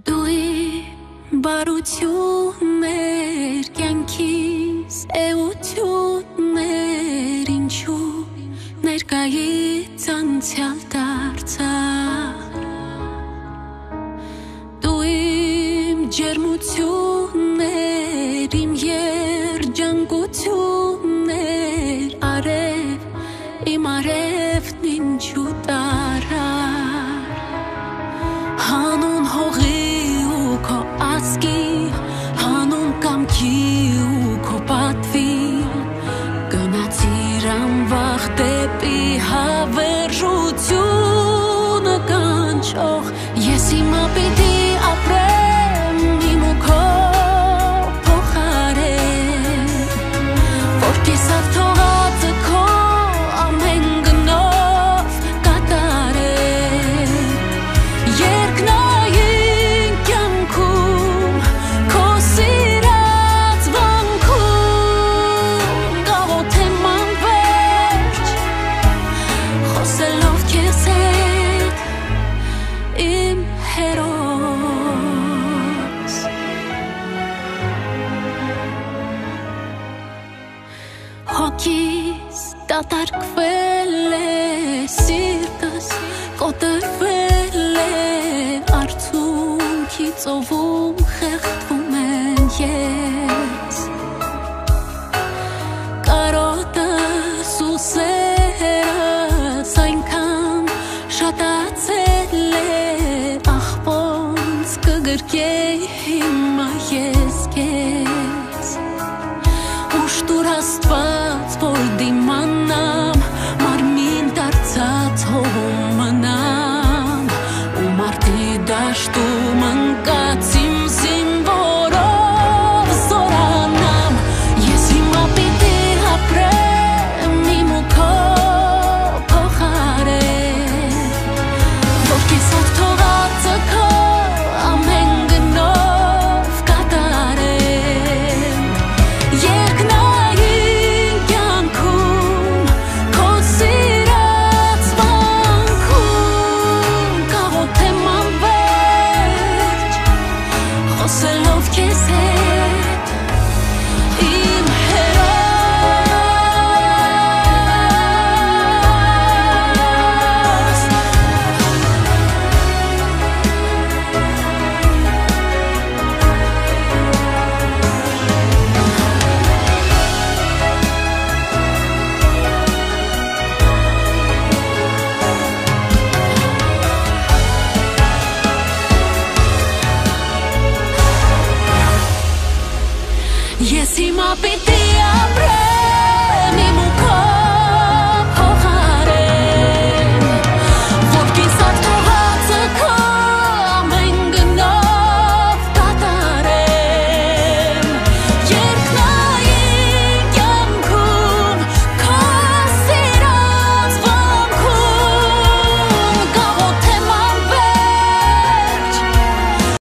Դու բարություններ կյանքիս էություններ ինչու ներկայից անցյալ կամքի ու քո պատվի գնացիր անվախ դեպի հավերժությունը Հոգիս դատարկվել է սիրտս կոտրվել է արցունքի ծովում խեղդվում են ես կարոտս ու սերս այնքան շատացել է ախ ոնց կգրկեի հիմա ես քեզ Ուշտուր աստված, что On se love kisses Yes, he might be the umbrella.